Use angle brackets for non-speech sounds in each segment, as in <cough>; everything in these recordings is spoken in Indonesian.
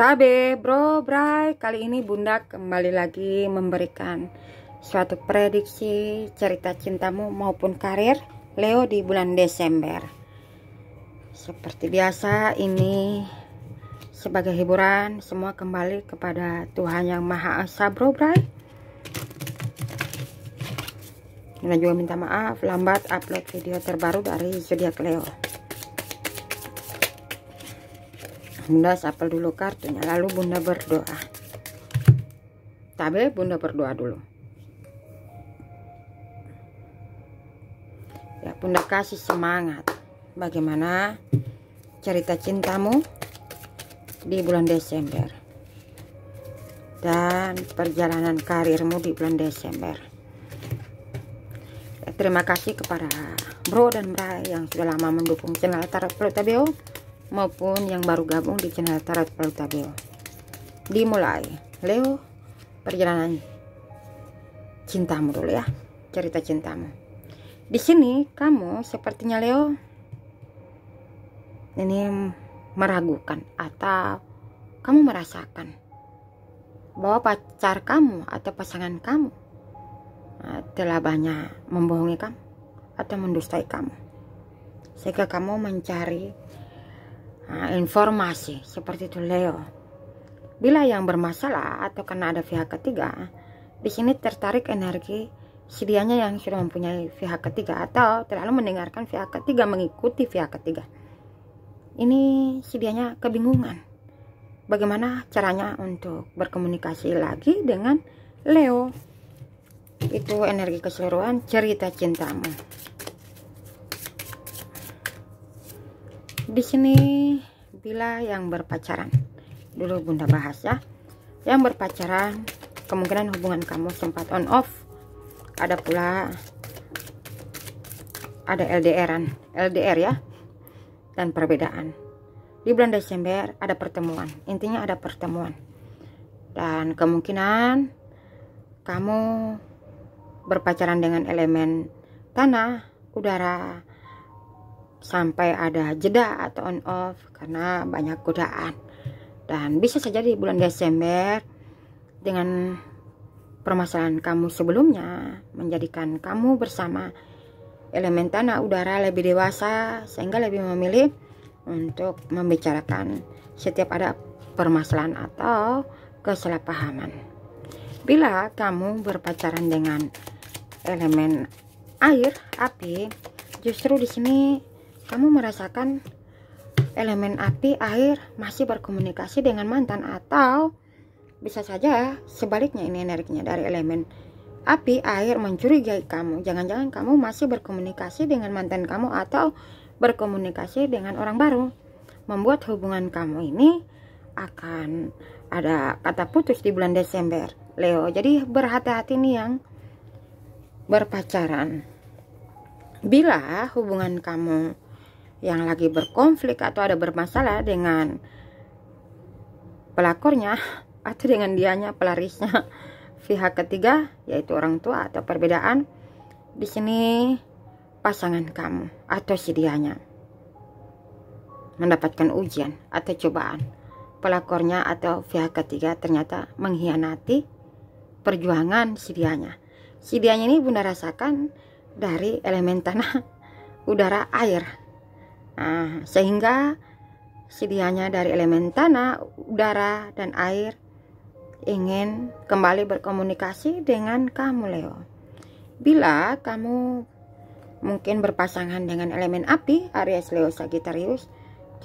Tabe bro bray. Kali ini bunda kembali lagi memberikan Suatu prediksi cerita cintamu maupun karir Leo di bulan Desember. Seperti biasa ini Sebagai hiburan Semua kembali kepada Tuhan Yang Maha Esa bro bray. Dan juga minta maaf lambat upload video terbaru dari zodiak Leo Bunda sapel dulu kartunya lalu Bunda berdoa. Tapi Bunda berdoa dulu. Ya, Bunda kasih semangat. Bagaimana cerita cintamu di bulan Desember dan perjalanan karirmu di bulan Desember. Ya, terima kasih kepada bro dan bra yang sudah lama mendukung channel Tarot Plutabeo maupun yang baru gabung di channel Tarot Tabio. Dimulai, Leo, perjalanan cintamu dulu ya, cerita cintamu. Di sini kamu sepertinya Leo ini meragukan atau kamu merasakan bahwa pacar kamu atau pasangan kamu eh, telah banyak membohongi kamu atau mendustai kamu sehingga kamu mencari informasi seperti itu Leo. Bila yang bermasalah atau karena ada pihak ketiga, di sini tertarik energi sedianya yang sudah mempunyai pihak ketiga atau terlalu mendengarkan pihak ketiga mengikuti pihak ketiga. Ini sedianya kebingungan. Bagaimana caranya untuk berkomunikasi lagi dengan Leo? Itu energi keseluruhan cerita cintamu. Di sini bila yang berpacaran. Dulu bunda bahas ya. Yang berpacaran kemungkinan hubungan kamu sempat on off. Ada pula ada LDRan LDR ya. Dan perbedaan. Di bulan Desember ada pertemuan. Intinya ada pertemuan. Dan kemungkinan kamu berpacaran dengan elemen tanah udara sampai ada jeda atau on off karena banyak godaan. Dan bisa saja di bulan Desember dengan permasalahan kamu sebelumnya menjadikan kamu bersama elemen tanah udara lebih dewasa sehingga lebih memilih untuk membicarakan setiap ada permasalahan atau kesalahpahaman. Bila kamu berpacaran dengan elemen air api justru di sini kamu merasakan elemen api air masih berkomunikasi dengan mantan atau bisa saja sebaliknya ini energinya dari elemen api air mencurigai kamu. Jangan-jangan kamu masih berkomunikasi dengan mantan kamu atau berkomunikasi dengan orang baru. Membuat hubungan kamu ini akan ada kata putus di bulan Desember. Leo jadi berhati-hati nih yang berpacaran. Bila hubungan kamu yang lagi berkonflik atau ada bermasalah dengan pelakornya <laughs> atau dengan dianya pelarisnya. <laughs> Pihak ketiga yaitu orang tua atau perbedaan di sini pasangan kamu atau si dianya mendapatkan ujian atau cobaan. Pelakornya atau pihak ketiga ternyata mengkhianati perjuangan si dianya. Si dianya ini bunda rasakan dari elemen tanah <laughs> udara air Nah, sehingga sedianya dari elemen tanah, udara, dan air ingin kembali berkomunikasi dengan kamu Leo. Bila kamu mungkin berpasangan dengan elemen api, Aries, Leo, Sagittarius,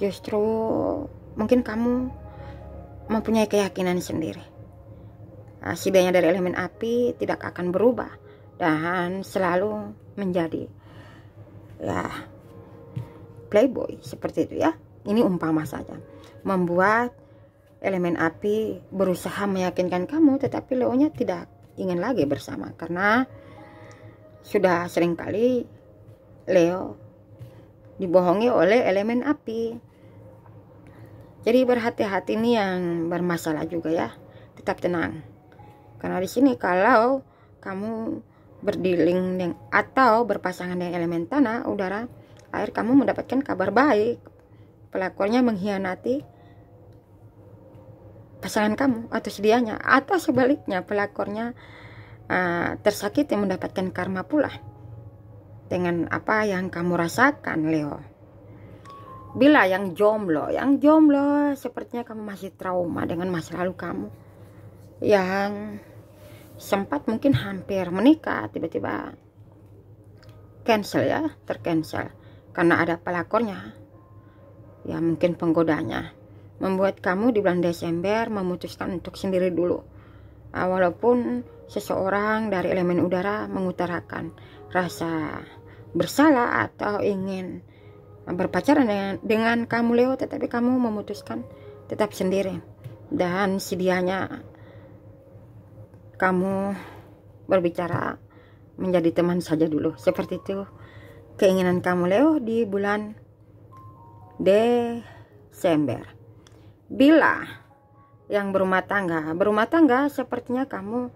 justru mungkin kamu mempunyai keyakinan sendiri. Nah, dari elemen api tidak akan berubah dan selalu menjadi ya playboy seperti itu ya. Ini umpama saja. Membuat elemen api berusaha meyakinkan kamu tetapi Leonya tidak ingin lagi bersama. Karena sudah sering kali Leo dibohongi oleh elemen api. Jadi berhati-hati nih yang bermasalah juga ya. Tetap tenang. Karena di sini kalau kamu berdiling atau berpasangan dengan elemen tanah udara air kamu mendapatkan kabar baik. Pelakunya mengkhianati pasangan kamu atau sedianya. Atau sebaliknya pelakornya uh, tersakiti mendapatkan karma pula. Dengan apa yang kamu rasakan Leo? Bila yang jomblo yang jomblo sepertinya kamu masih trauma dengan masa lalu kamu. Yang sempat mungkin hampir menikah tiba-tiba cancel ya tercancel karena ada pelakornya. Ya mungkin penggodanya. Membuat kamu di bulan Desember memutuskan untuk sendiri dulu. Uh, walaupun seseorang dari elemen udara mengutarakan rasa bersalah atau ingin berpacaran dengan, dengan kamu Leo tetapi kamu memutuskan tetap sendiri. Dan sedianya kamu berbicara menjadi teman saja dulu. Seperti itu keinginan kamu Leo di bulan Desember. Bila yang berumah tangga, berumah tangga sepertinya kamu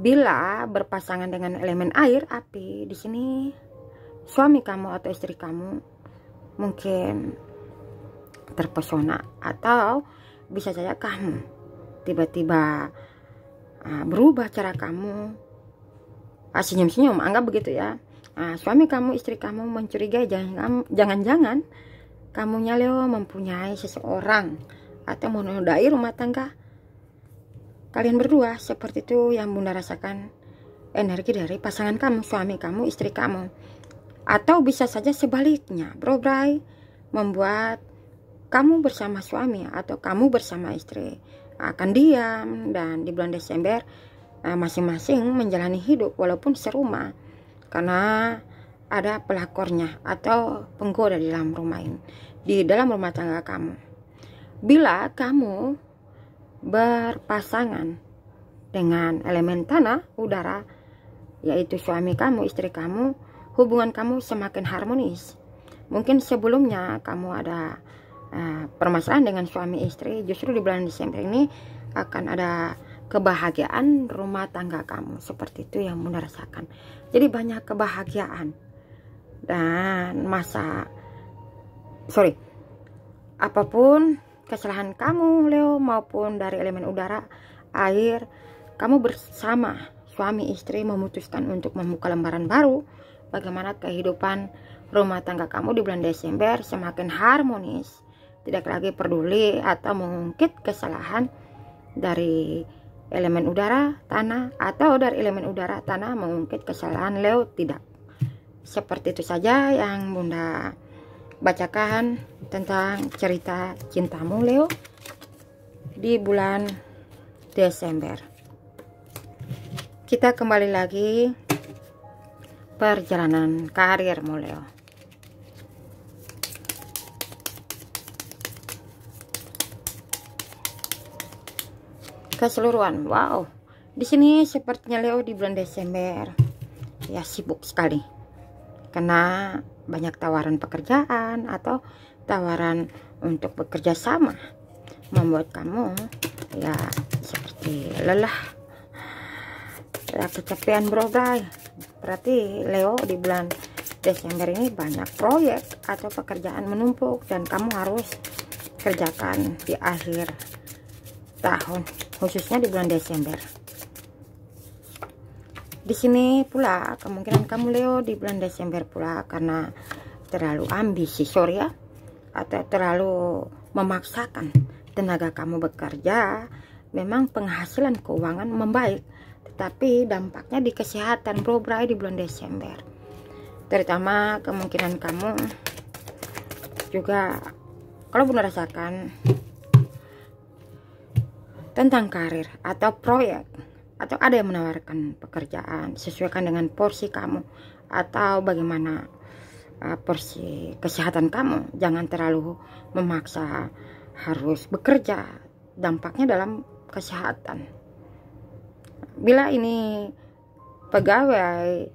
bila berpasangan dengan elemen air, api di sini suami kamu atau istri kamu mungkin terpesona atau bisa saja kamu tiba-tiba uh, berubah cara kamu ah, senyum-senyum anggap begitu ya ah, suami kamu istri kamu mencurigai jangan-jangan kamu Leo mempunyai seseorang atau menodai rumah tangga kalian berdua. Seperti itu yang bunda rasakan energi dari pasangan kamu suami kamu istri kamu. Atau bisa saja sebaliknya bro bray membuat kamu bersama suami atau kamu bersama istri. Akan diam dan di bulan Desember Eh, masing-masing menjalani hidup walaupun serumah karena ada pelakornya atau penggoda di dalam rumah ini di dalam rumah tangga kamu. Bila kamu berpasangan dengan elemen tanah udara yaitu suami kamu istri kamu hubungan kamu semakin harmonis. Mungkin sebelumnya kamu ada uh, permasalahan dengan suami istri justru di bulan Desember ini akan ada kebahagiaan rumah tangga kamu. Seperti itu yang bunda rasakan. Jadi banyak kebahagiaan. Dan masa sorry apa pun kesalahan kamu Leo maupun dari elemen udara air kamu bersama suami istri memutuskan untuk membuka lembaran baru bagaimana kehidupan rumah tangga kamu di bulan Desember semakin harmonis tidak lagi peduli atau mengungkit kesalahan dari elemen udara, tanah, atau dari elemen udara, tanah mengungkit kesalahan Leo tidak. Seperti itu saja yang Bunda bacakan tentang cerita cintamu Leo di bulan Desember. Kita kembali lagi perjalanan karirmu Leo. Keseluruhan. Wow. Di sini sepertinya Leo di bulan Desember. Ya sibuk sekali. Karena banyak tawaran pekerjaan atau tawaran untuk bekerja sama membuat kamu ya seperti lelah. Ya kecapean bro bray berarti Leo di bulan Desember ini banyak proyek atau pekerjaan menumpuk dan kamu harus kerjakan di akhir tahun khususnya di bulan Desember. Di sini pula kemungkinan kamu Leo di bulan Desember pula karena terlalu ambisi sorry ya atau terlalu memaksakan tenaga kamu bekerja memang penghasilan keuangan membaik tetapi dampaknya di kesehatan bro bray di bulan Desember. Terutama kemungkinan kamu juga kalau benar rasakan tentang karir atau proyek atau ada yang menawarkan pekerjaan sesuaikan dengan porsi kamu atau bagaimana uh, porsi kesehatan kamu. Jangan terlalu memaksa harus bekerja. Dampaknya dalam kesehatan. Bila ini pegawai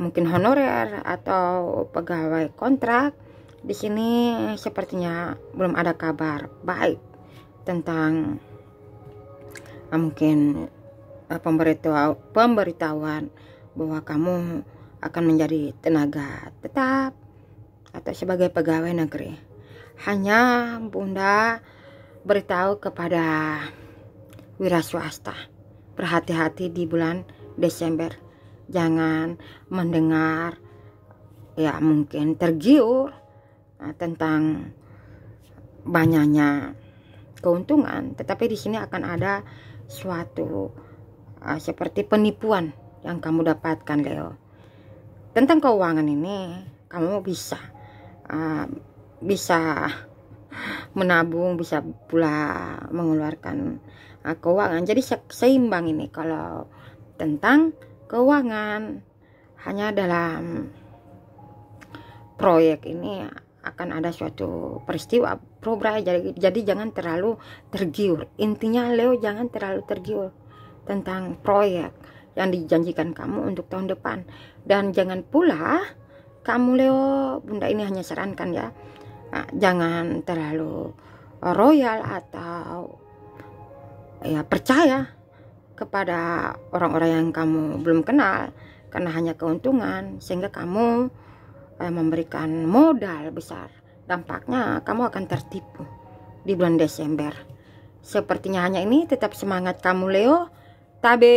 mungkin honorer atau pegawai kontrak di sini sepertinya belum ada kabar baik tentang mungkin uh, pemberitahu, pemberitahuan bahwa kamu akan menjadi tenaga tetap atau sebagai pegawai negeri. Hanya Bunda beritahu kepada wira swasta berhati-hati di bulan Desember jangan mendengar ya mungkin tergiur uh, tentang banyaknya keuntungan tetapi di sini akan ada suatu uh, seperti penipuan yang kamu dapatkan Leo. Tentang keuangan ini kamu bisa uh, bisa <laughs> menabung bisa pula mengeluarkan uh, keuangan. Jadi seimbang ini kalau tentang keuangan. Hanya dalam proyek ini akan ada suatu peristiwa program jadi, jadi jangan terlalu tergiur. Intinya Leo jangan terlalu tergiur tentang proyek yang dijanjikan kamu untuk tahun depan. Dan jangan pula kamu Leo bunda ini hanya sarankan ya nah, jangan terlalu royal atau ya percaya kepada orang-orang yang kamu belum kenal karena hanya keuntungan sehingga kamu memberikan modal besar. Dampaknya kamu akan tertipu di bulan Desember. Sepertinya hanya ini tetap semangat kamu Leo. Tabe